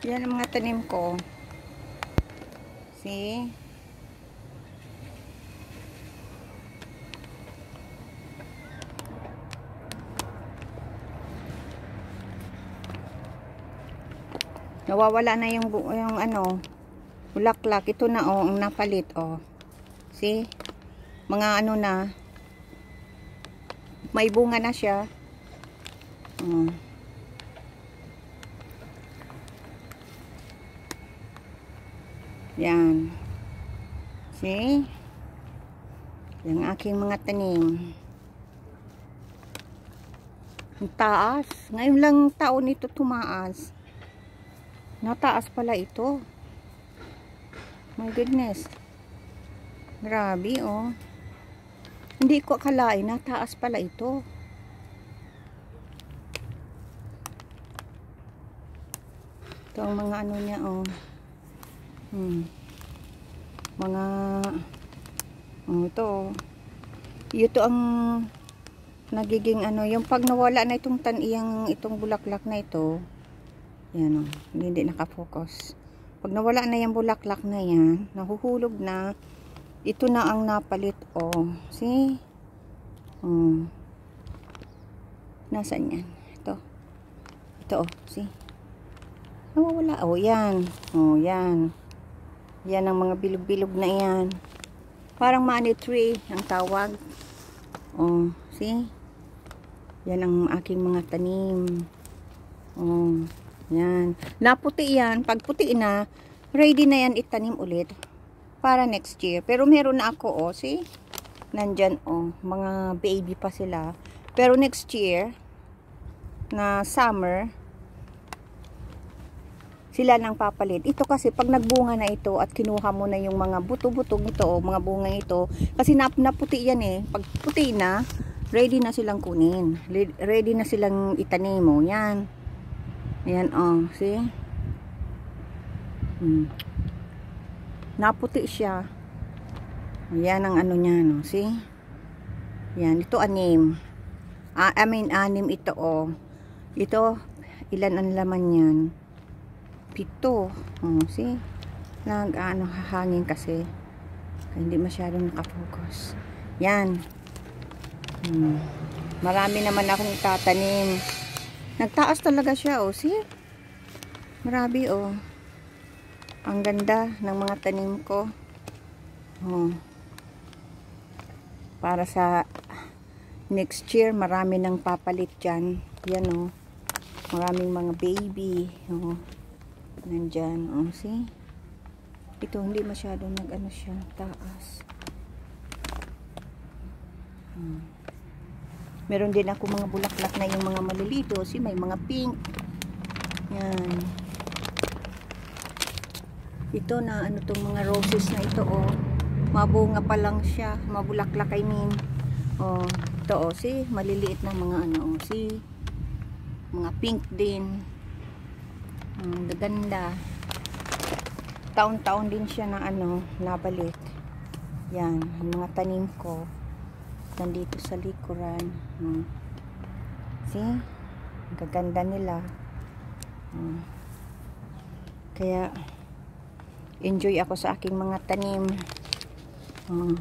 Yan ang mga tanim ko. See? Nawawala na yung, yung ano, bulaklak. Ito na oh, ang napalit oh. See? Mga ano na. May bunga na siya. Oh. Yan. See? Yung aking mga tanim. Ang taas. Ngayon lang taon ito tumaas. Nataas pala ito. My goodness. Grabe, oh. Hindi ko akalain, nataas pala ito. Ito ang mga ano niya, oh. Hmm. Mga, oh, ito. Ito ang nagiging ano, yung pag nawala na itong taniyang, itong bulaklak na ito, yan, oh. Hindi nakafocus. Pag nawala na yung bulaklak na yan, nahuhulog na, ito na ang napalit, oh. See? Oh. Nasaan yan? Ito. Ito, oh. See? Nawawala. Oh, yan. Oh, yan. Yan ang mga bilog-bilog na yan. Parang money tree ang tawag. Oh, see? Yan ang aking mga tanim. Oh, yan. Naputi yan. Pag puti na, ready na yan itanim ulit para next year. Pero meron na ako, oh, see? Nandyan, oh, mga baby pa sila. Pero next year, na summer, sila nang papalit. Ito kasi pag nagbunga na ito at kinuha mo na yung mga buto-butong ito o mga bunga ito kasi nap naputi yan eh. Pag puti na, ready na silang kunin. Ready na silang itanim mo. Yan. Yan oh, see? Hmm. Naputi siya. Yan ang ano niya no, see? Yan, ito anim. Ah, I mean anim ito oh. Ito ilan ang laman niyan? Pito. Oh, see? Nag, ano, hahangin kasi. Hindi masyadong nakafocus. Yan. Hmm. Marami naman akong tatanim. Nagtaas talaga siya, oh. See? Marami, oh. Ang ganda ng mga tanim ko. Oh. Para sa next year, marami nang papalit dyan. Yan, oh. Maraming mga baby. Oh nandyan oh see? Ito hindi masyadong nag ano siya taas. Hmm. meron din ako mga bulaklak na yung mga malilito see? May mga pink. Yan. Ito na ano tong mga roses na ito oh. Mabunga pa lang siya mabulaklak I mean. Oh ito oh see? Maliliit na mga ano oh see? Mga pink din ang ganda. Taon-taon din siya na ano, nabalik. Yan, ang mga tanim ko. Nandito sa likuran. Hmm. See? Ang gaganda nila. Hmm. Kaya, enjoy ako sa aking mga tanim. Hmm.